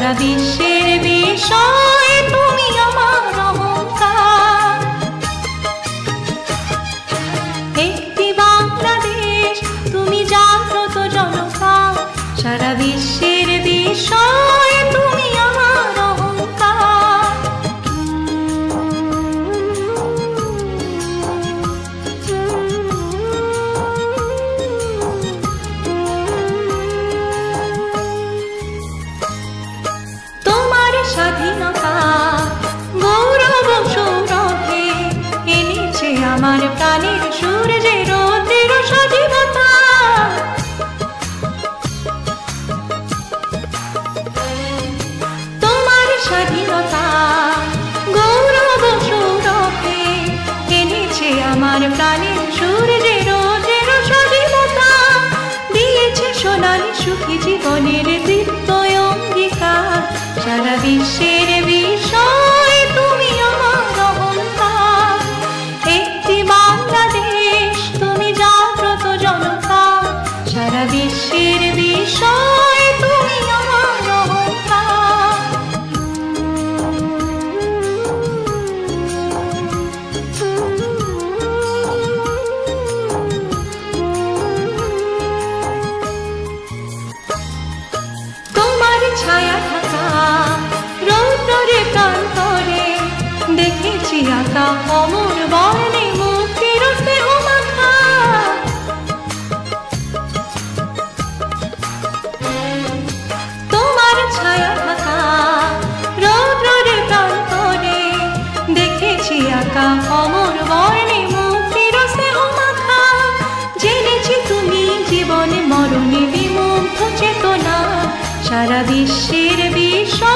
সারা বিশ্বের বিষয় আমার প্রাণের সূর্যের যেন সজীবতা দিয়েছে সোনালি সুখী জীবনের দীপ্ত অঙ্গিকা। সারা বিশ্বের বিষয় দেখেছি আঁকা অমর বর্ণে মুক্তির তোমার ছায়া দেখেছি আঁকা অমর বর্ণে মুক্তির স্নেহ জেনেছি তুমি জীবনে মরণে বিমুগ্ধ চেতনা। সারা বিশ্বের বিষয়